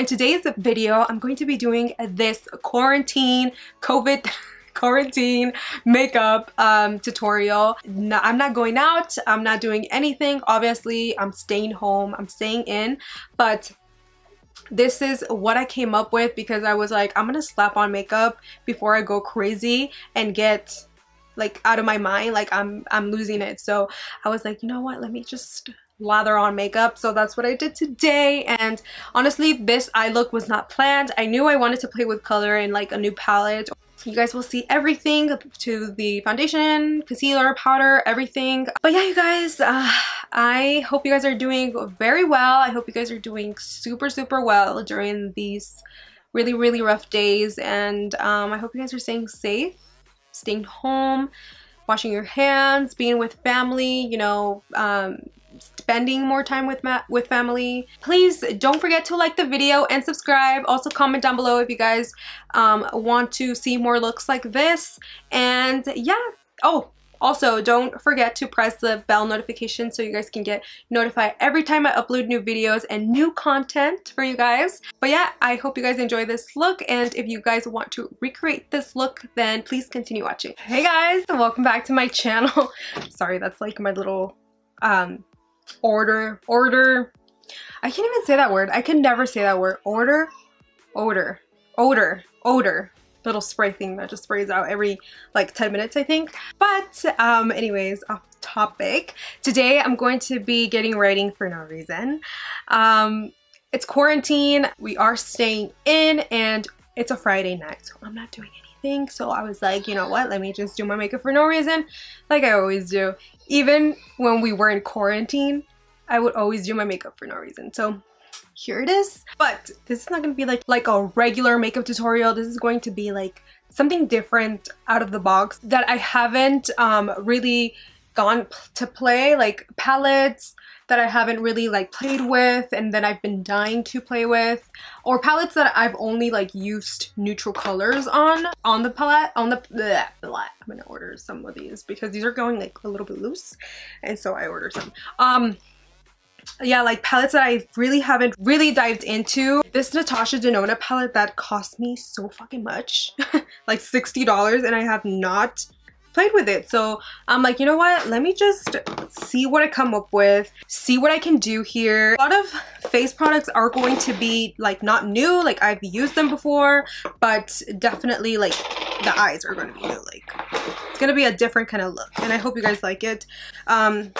in today's video, I'm going to be doing this quarantine, COVID quarantine makeup um, tutorial. No, I'm not going out, I'm not doing anything. Obviously, I'm staying home, I'm staying in, but this is what I came up with because I was like, I'm gonna slap on makeup before I go crazy and get like out of my mind. Like I'm I'm losing it. So I was like you know what? Let me just lather on makeup. So that's what I did today. And honestly this eye look was not planned. I knew I wanted to play with color in like a new palette. You guys will see everything to the foundation concealer powder everything. But yeah you guys uh, I hope you guys are doing very well. I hope you guys are doing super super well during these really really rough days. And um, I hope you guys are staying safe staying home washing your hands being with family you know um, spending more time with with family. Please don't forget to like the video and subscribe. Also comment down below if you guys um, want to see more looks like this. And yeah, oh, also, don't forget to press the bell notification so you guys can get notified every time I upload new videos and new content for you guys. But yeah, I hope you guys enjoy this look and if you guys want to recreate this look, then please continue watching. Hey guys, welcome back to my channel. Sorry, that's like my little um, order, order. I can't even say that word. I can never say that word. Order, odor, odor, odor. Little spray thing that just sprays out every like 10 minutes, I think. But um, anyways, off topic. Today I'm going to be getting ready for no reason. Um, it's quarantine. We are staying in and it's a Friday night, so I'm not doing anything. So I was like, you know what? Let me just do my makeup for no reason, like I always do even when we were in quarantine, I would always do my makeup for no reason. So here it is. But this is not going to be like, like a regular makeup tutorial. This is going to be like something different out of the box that I haven't um, really gone to play like palettes that I haven't really like played with and that I've been dying to play with or palettes that I've only like used neutral colors on on the palette on the bleh, bleh. I'm gonna order some of these because these are going like a little bit loose and so I order some um yeah like palettes that I really haven't really dived into this Natasha Denona palette that cost me so fucking much like $60 and I have not played with it. So I'm like, you know what? Let me just see what I come up with, see what I can do here. A lot of face products are going to be like not new, like I've used them before, but definitely like the eyes are going to be new. Like it's going to be a different kind of look and I hope you guys like it. Um,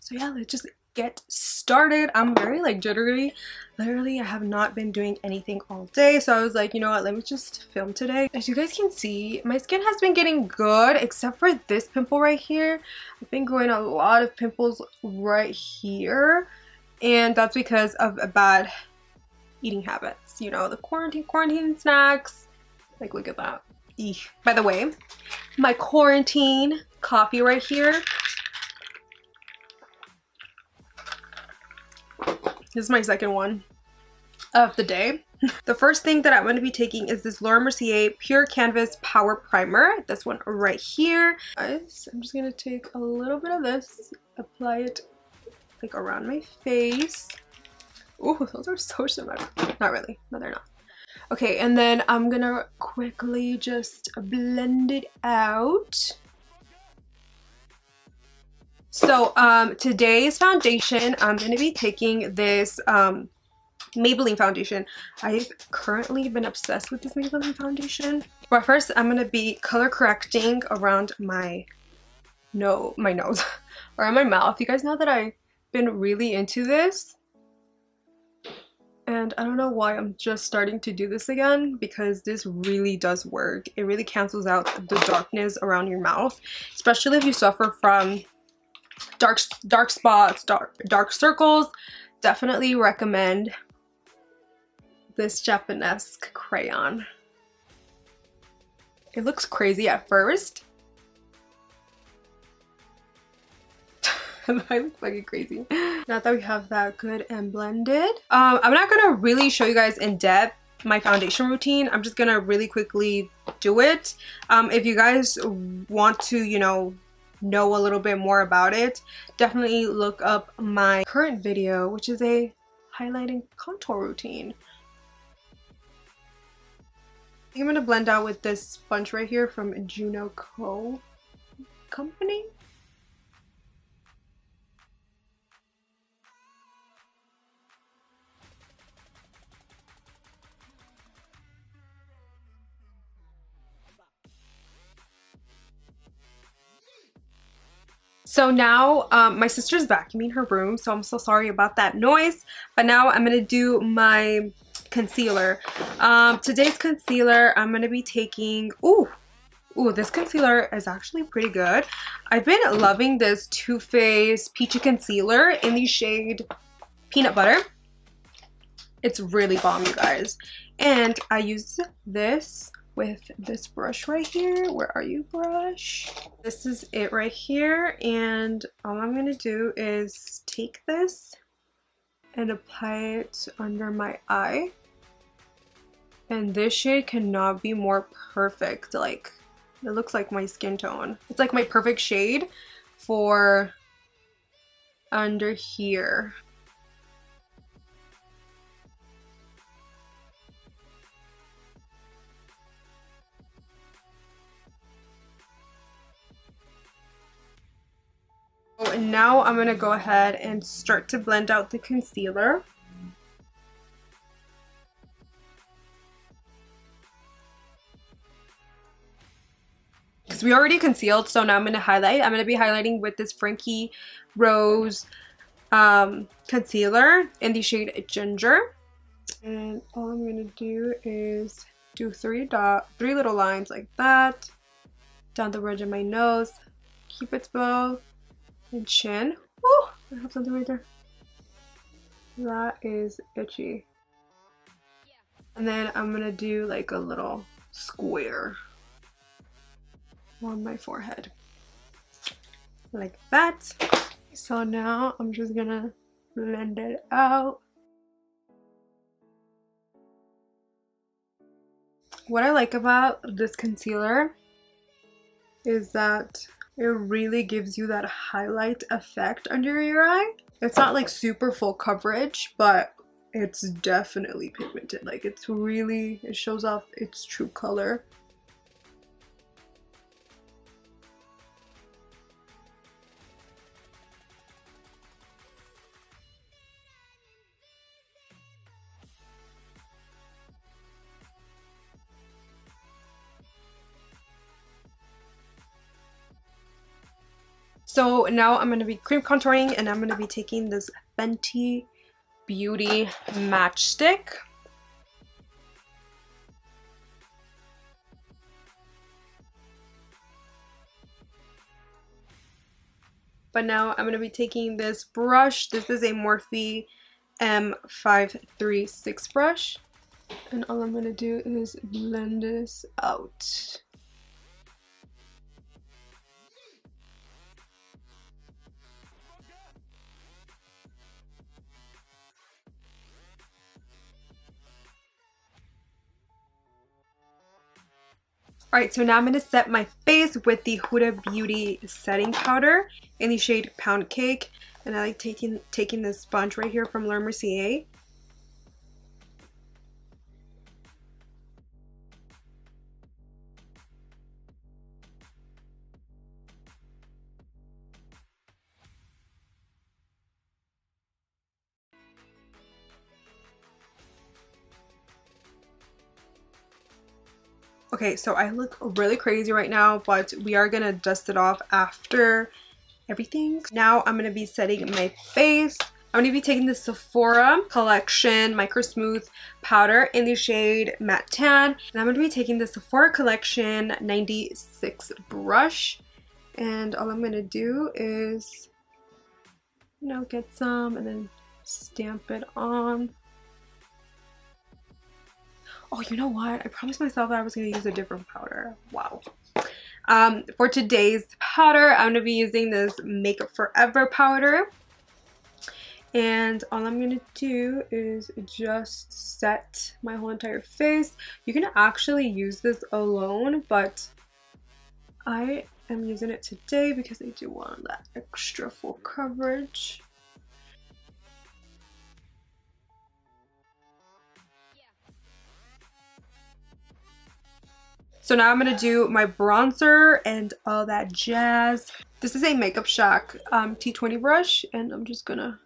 so yeah, let's just get started. I'm very like jittery. Literally, I have not been doing anything all day. So I was like, you know what, let me just film today. As you guys can see, my skin has been getting good except for this pimple right here. I've been growing a lot of pimples right here. And that's because of a bad eating habits. You know, the quarantine, quarantine snacks. Like, look at that. Eek. By the way, my quarantine coffee right here This is my second one of the day. The first thing that I'm going to be taking is this Laura Mercier Pure Canvas Power Primer. This one right here. I'm just going to take a little bit of this, apply it like around my face. Oh, those are so similar. Not really. No, they're not. Okay, and then I'm gonna quickly just blend it out. So um, today's foundation, I'm going to be taking this um, Maybelline foundation. I've currently been obsessed with this Maybelline foundation. But first, I'm going to be color correcting around my no, my nose, or my mouth. You guys know that I've been really into this. And I don't know why I'm just starting to do this again because this really does work. It really cancels out the darkness around your mouth, especially if you suffer from dark dark spots, dark dark circles. Definitely recommend this Japonesque crayon. It looks crazy at first. I look fucking crazy. Now that we have that good and blended. Um, I'm not gonna really show you guys in depth my foundation routine. I'm just gonna really quickly do it. Um, if you guys want to, you know, know a little bit more about it, definitely look up my current video, which is a highlighting contour routine. I'm going to blend out with this sponge right here from Juno Co. Company. So now um, my sister's vacuuming her room, so I'm so sorry about that noise. But now I'm going to do my concealer. Um, today's concealer, I'm going to be taking... Ooh, Ooh, this concealer is actually pretty good. I've been loving this Too Faced Peachy Concealer in the shade Peanut Butter. It's really bomb, you guys. And I use this with this brush right here. Where are you, brush? This is it right here. And all I'm going to do is take this and apply it under my eye. And this shade cannot be more perfect. Like, it looks like my skin tone. It's like my perfect shade for under here. And now I'm going to go ahead and start to blend out the concealer. Because we already concealed, so now I'm going to highlight. I'm going to be highlighting with this Frankie Rose um, concealer in the shade Ginger. And all I'm going to do is do three dot, three little lines like that down the ridge of my nose, cupid's bow, and chin. Oh, I have something right there. That is itchy. And then I'm gonna do like a little square on my forehead. Like that. So now I'm just gonna blend it out. What I like about this concealer is that it really gives you that highlight effect under your eye. It's not like super full coverage, but it's definitely pigmented. Like it's really, it shows off its true color. So now I'm going to be cream contouring and I'm going to be taking this Fenty Beauty Match Stix. But now I'm going to be taking this brush. This is a Morphe M536 brush. And all I'm going to do is blend this out. Alright, so now I'm going to set my face with the Huda Beauty setting powder in the shade Pound Cake. And I like taking, taking this sponge right here from Laura Mercier Okay, so I look really crazy right now, but we are gonna dust it off after everything. Now I'm gonna be setting my face. I'm to be taking the Sephora Collection Micro Smooth Powder in the shade Matte Tan. And I'm to be taking the Sephora Collection 96 brush. And all I'm to do is, you know, get some and then stamp it on. Oh, you know what? I promised myself I was going to use a different powder. Wow. Um, for today's powder, I'm going to be using this Makeup Forever powder. And all I'm going to do is just set my whole entire face. You can actually use this alone, but I am using it today because I do want that extra full coverage. So now I'm going to do my bronzer and all that jazz. This is a Makeup Shack um, T20 brush and I'm just going to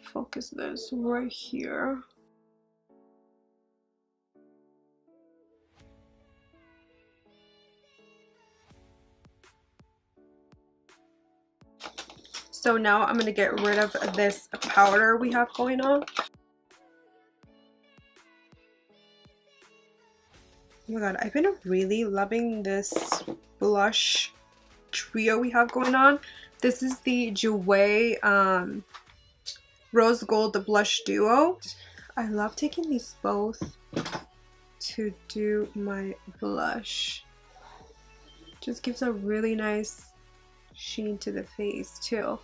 focus this right here. So now I'm going to get rid of this powder we have going on. Oh my god, I've been really loving this blush trio we have going on. This is the Jouer um, Rose Gold the Blush Duo. I love taking these both to do my blush. Just gives a really nice sheen to the face too.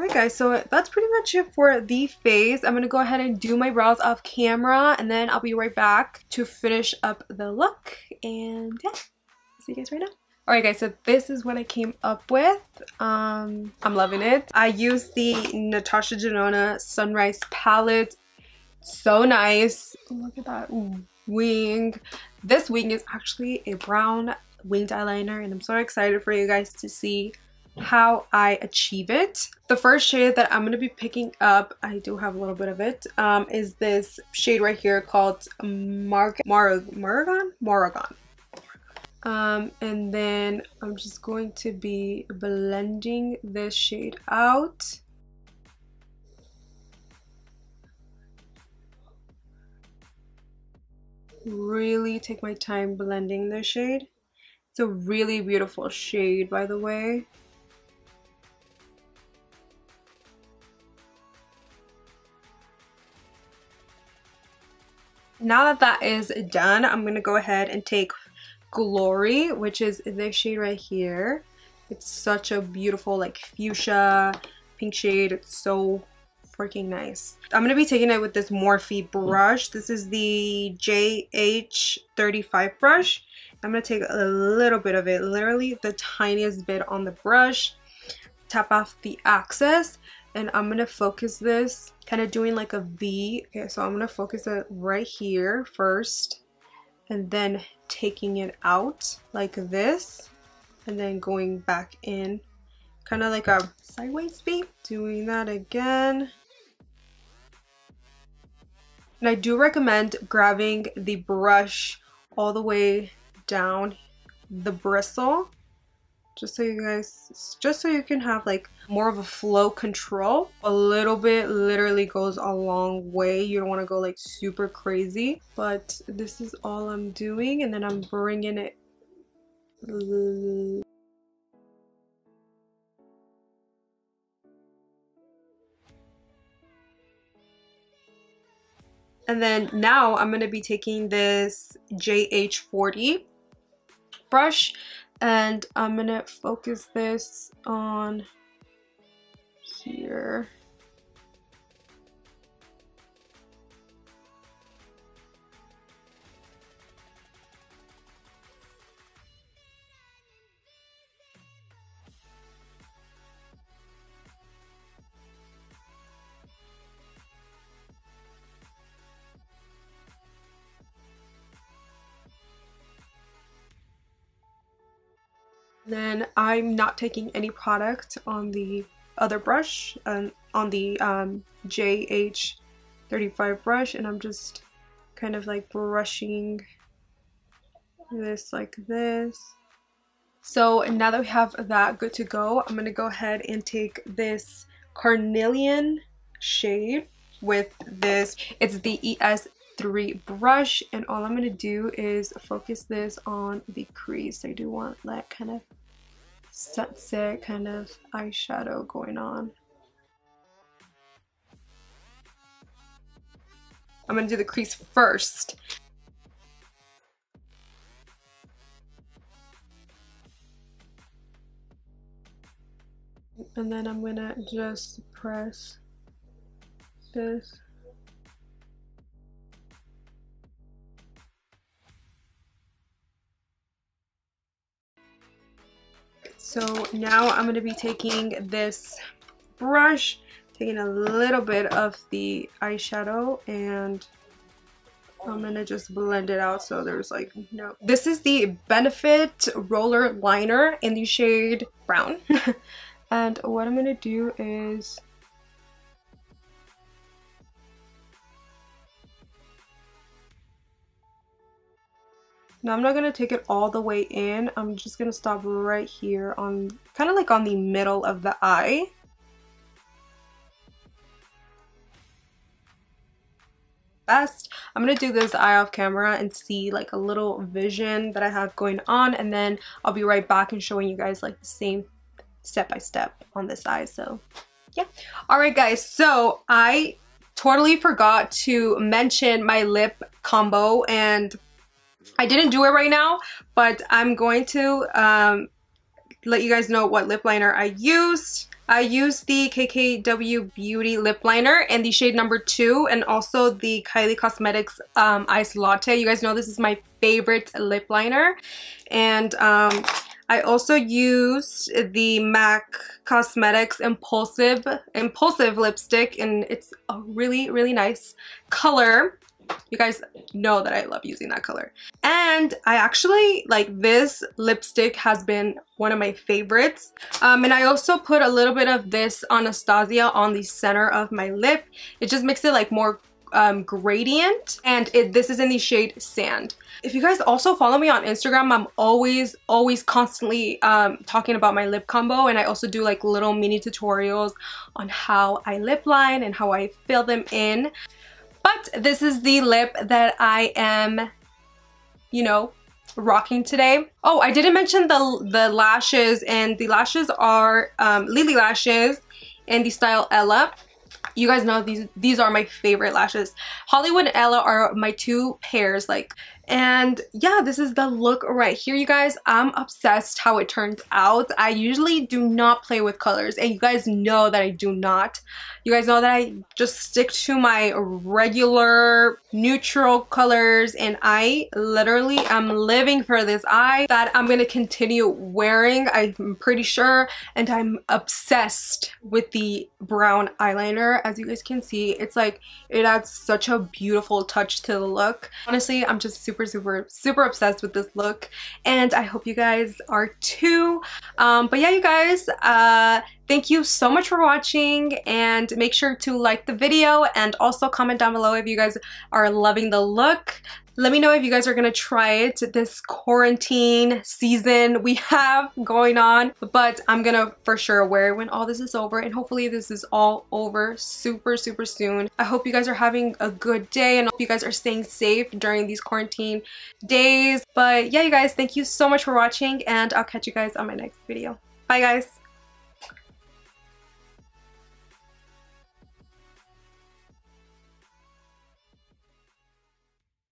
Alright guys, so that's pretty much it for the face. I'm going to go ahead and do my brows off camera and then I'll be right back to finish up the look. And yeah, see you guys right now. Alright guys, so this is what I came up with. Um, I'm loving it. I used the Natasha Denona Sunrise palette. So nice. Look at that wing. This wing is actually a brown winged eyeliner and I'm so excited for you guys to see how I achieve it. The first shade that I'm going to be picking up, I do have a little bit of it, um, is this shade right here called Mar Mar Maragon? Maragon. Um, and then I'm just going to be blending this shade out. Really take my time blending this shade. It's a really beautiful shade, by the way. Now that that is done, I'm going to go ahead and take Glory, which is this shade right here. It's such a beautiful like fuchsia pink shade. It's so freaking nice. I'm going to be taking it with this Morphe brush. This is the JH35 brush. I'm going to take a little bit of it, literally the tiniest bit on the brush. Tap off the excess and I'm gonna focus this kind of doing like a V. Okay so I'm gonna focus it right here first and then taking it out like this and then going back in. Kind of like a sideways V doing that again. And I do recommend grabbing the brush all the way down the bristle just so you guys just so you can have like more of a flow control a little bit literally goes a long way. You don't want to go like super crazy but this is all I'm doing and then I'm bringing it And then now I'm going to be taking this JH40 brush and I'm gonna focus this on here Then I'm not taking any product on the other brush, um, on the um, JH35 brush, and I'm just kind of like brushing this like this. So now that we have that good to go, I'm going to go ahead and take this Carnelian shade with this. It's the ES3 brush and all I'm going to do is focus this on the crease. I do want that kind of sunset kind of eyeshadow going on. I'm to do the crease first. And then I'm to just press this So now I'm going to be taking this brush, taking a little bit of the eyeshadow and I'm gonna just blend it out so there's like no. This is the Benefit Roller Liner in the shade Brown. and what I'm gonna do is Now I'm not going to take it all the way in. I'm just going to stop right here on kind of like on the middle of the eye. Best. I'm going to do this eye off camera and see like a little vision that I have going on and then I'll be right back and showing you guys like the same step by step on this eye. So yeah. Alright guys, so I totally forgot to mention my lip combo and I didn't do it right now, but I'm going to um, let you guys know what lip liner I used. I used the KKW Beauty lip liner in the shade number two and also the Kylie Cosmetics um, Ice Latte. You guys know this is my favorite lip liner. And um, I also used the MAC Cosmetics Impulsive Impulsive lipstick and it's a really, really nice color. You guys know that I love using that color. And I actually, like this lipstick has been one of my favorites. Um, and I also put a little bit of this Anastasia on the center of my lip. It just makes it like more um, gradient and it, this is in the shade Sand. If you guys also follow me on Instagram, I'm always, always constantly um, talking about my lip combo and I also do like little mini tutorials on how I lip line and how I fill them in. But this is the lip that I am, you know, rocking today. Oh, I didn't mention the, the lashes and the lashes are um, Lilly Lashes and the style Ella. You guys know these these are my favorite lashes. Hollywood and Ella are my two pairs like and yeah, this is the look right here, you guys. I'm obsessed how it turned out. I usually do not play with colors, and you guys know that I do not. You guys know that I just stick to my regular neutral colors, and I literally am living for this eye that I'm to continue wearing, I'm pretty sure, and I'm obsessed with the brown eyeliner. As you guys can see, it's like, it adds such a beautiful touch to the look. Honestly, I'm just super super, super, super obsessed with this look and I hope you guys are too. Um, but yeah, you guys, uh, thank you so much for watching and make sure to like the video and also comment down below if you guys are loving the look. Let me know if you guys are gonna try it this quarantine season we have going on. But I'm gonna for sure wear it when all this is over and hopefully this is all over super, super soon. I hope you guys are having a good day and I hope you guys are staying safe during these quarantine days. But yeah, you guys, thank you so much for watching and I'll catch you guys on my next video. Bye guys!